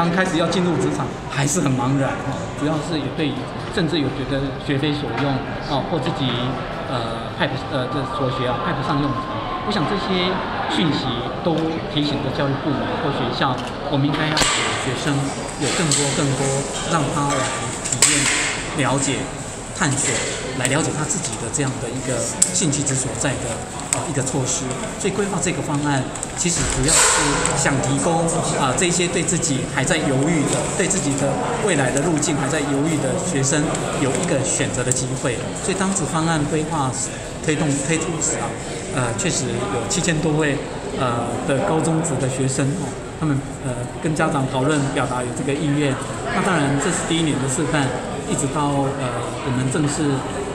刚开始要进入职场还是很茫然哈，主要是也对，甚至有觉得学非所用哦，或自己呃派不呃这所学啊派不上用场。我想这些讯息都提醒着教育部门或学校，我们应该要给学生有更多更多让他来体验、了解。探索来了解他自己的这样的一个兴趣之所在的呃一个措施，所以规划这个方案其实主要是想提供啊这些对自己还在犹豫的、对自己的未来的路径还在犹豫的学生有一个选择的机会。所以当时方案规划推动推出时啊，呃确实有七千多位呃的高中职的学生哦，他们呃跟家长讨论表达有这个意愿。那当然这是第一年的示范。一直到呃，我们正式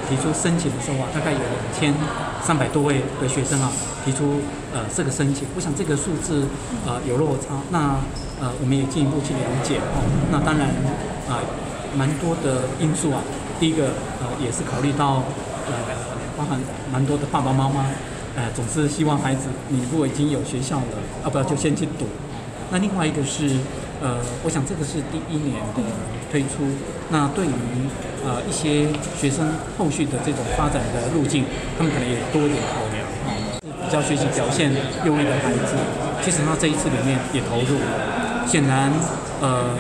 提出申请的时候啊，大概有两千三百多位的学生啊提出呃这个申请。我想这个数字呃有落差，那呃我们也进一步去了解哦。那当然啊，蛮多的因素啊。第一个呃也是考虑到呃包含蛮多的爸爸妈妈，呃总是希望孩子你如果已经有学校了，要不要就先去读？那另外一个是。呃，我想这个是第一年的推出。那对于呃一些学生后续的这种发展的路径，他们可能也多一点考量啊。比较学习表现优异的孩子，其实他这一次里面也投入了。显然，呃，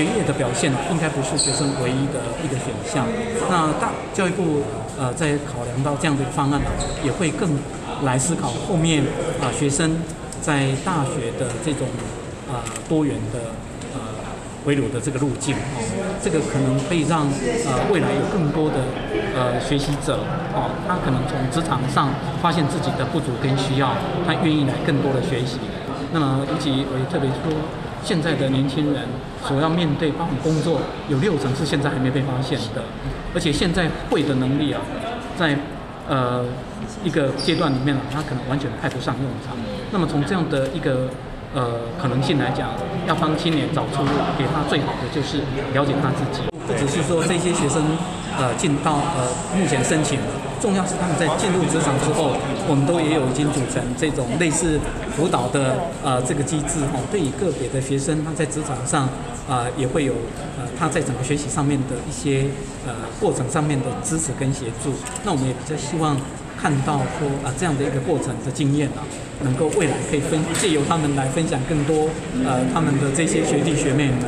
学业的表现应该不是学生唯一的一个选项。那大教育部呃在考量到这样的方案，也会更来思考后面啊学生在大学的这种。啊，多元的呃围炉的这个路径哦，这个可能可以让呃未来有更多的呃学习者哦，他可能从职场上发现自己的不足跟需要，他愿意来更多的学习。那么，尤其我也特别说，现在的年轻人所要面对包括工作，有六成是现在还没被发现的，而且现在会的能力啊，在呃一个阶段里面啊，他可能完全派不上用场。那么从这样的一个呃，可能性来讲，要帮青年找出路，给他最好的就是了解他自己。不只是说这些学生，呃，进到呃目前申请，重要是他们在进入职场之后，我们都也有已经组成这种类似辅导的呃这个机制哦。对于个别的学生，他在职场上啊也会有呃他在整个学习上面的一些呃过程上面的支持跟协助。那我们也比较希望。看到说啊这样的一个过程的经验啊，能够未来可以分借由他们来分享更多呃他们的这些学弟学妹们。